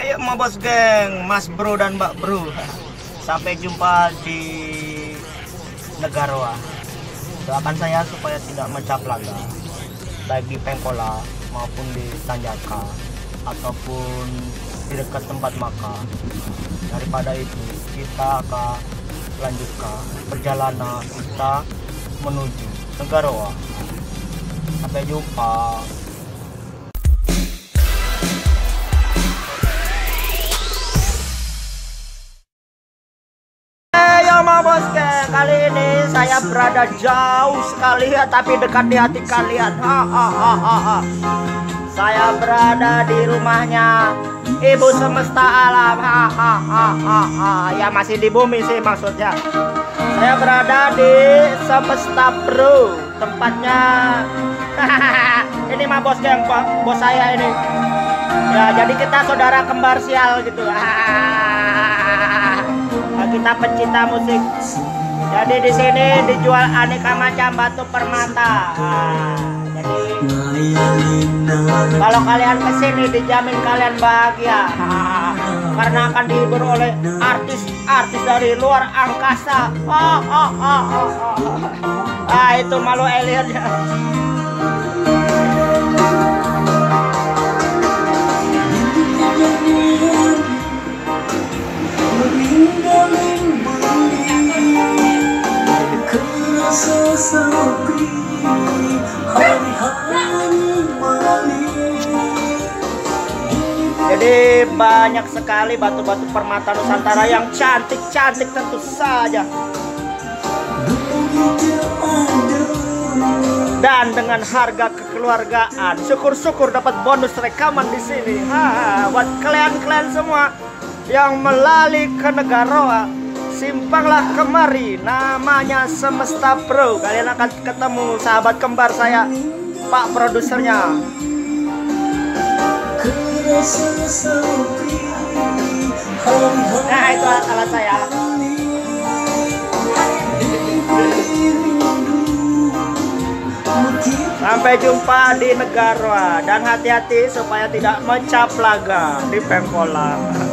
Ayo mau bos geng, mas bro dan mbak bro. Sampai jumpa di Negaroa. Doakan saya supaya tidak mencaplaga, baik di Pengkola maupun di Tanjaka ataupun di dekat tempat makan. Daripada itu, kita akan lanjutkan perjalanan kita menuju Negaroa. Sampai jumpa. Boske, kali ini saya berada jauh sekali ya, tapi dekat di hati kalian. Ha, ha, ha, ha, ha. Saya berada di rumahnya Ibu Semesta Alam. Ha, ha, ha, ha, ha. Ya masih di bumi sih maksudnya. Saya berada di Semesta Pro, tempatnya. ini mah bos geng, bos saya ini. Ya, jadi kita saudara kembar sial gitu. Nah, kita pencinta musik. Jadi di sini dijual aneka macam batu permata. Nah, jadi kalau kalian ke sini dijamin kalian bahagia karena akan dihibur oleh artis-artis dari luar angkasa. Oh, oh, oh, oh, oh. Ah itu malu alien Jadi banyak sekali batu-batu permata Nusantara yang cantik-cantik tentu saja. Dan dengan harga kekeluargaan, syukur-syukur dapat bonus rekaman di sini. Ha, buat kalian-kalian semua yang melalui ke Negaroa, simpanglah kemari. Namanya Semesta Pro. Kalian akan ketemu sahabat kembar saya, Pak produsernya. Nah itu alat saya. Sampai jumpa di Negara dan hati-hati supaya tidak mencaplaga di Pengkolan.